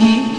aqui.